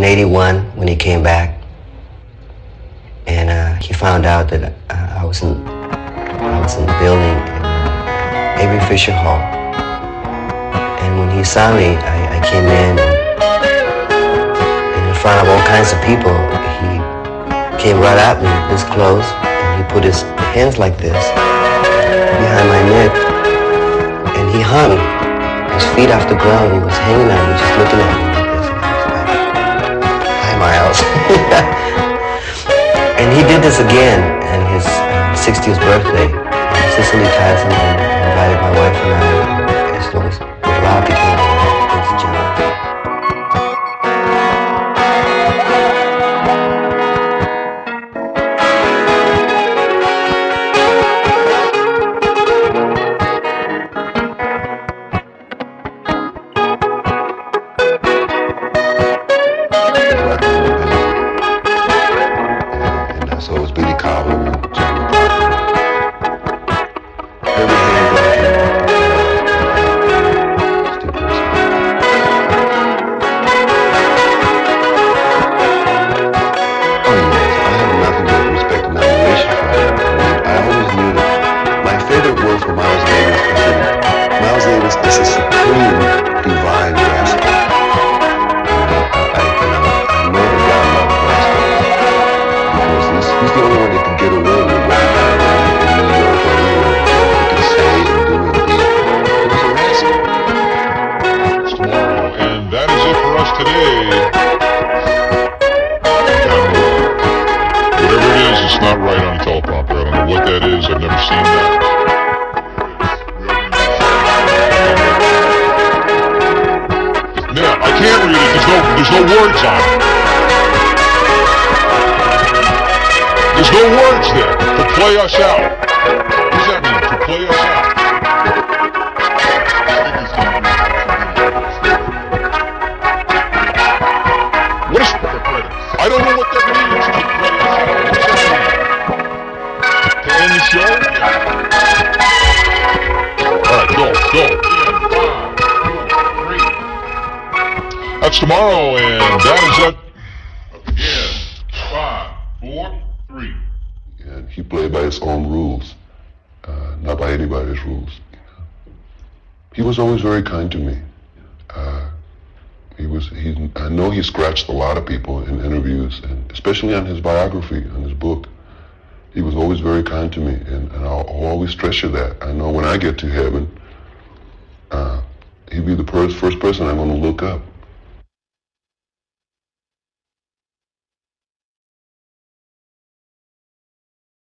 in 81 when he came back. And uh, he found out that uh, I was in I was in the building in uh, Avery Fisher Hall. And when he saw me, I, I came in and, in front of all kinds of people, he came right at me, his clothes, and he put his hands like this behind my neck, and he hung his feet off the ground. He was hanging on me, and he did this again on his um, 60th birthday. Cicely Tyson invited my wife and I, today. Whatever it is, it's not right on the teleprompter. I don't know what that is. I've never seen that. Yeah, I can't read it. There's no, there's no words on it. There's no words there to play us out. Go. That's tomorrow, and that is it. Again, five, four, three. And he played by his own rules, uh, not by anybody's rules. He was always very kind to me. Uh, he was. He. I know he scratched a lot of people in interviews, and especially on his biography, on his book. He was always very kind to me, and, and I'll, I'll always treasure that. I know when I get to heaven, uh, he'd be the first, first person I'm going to look up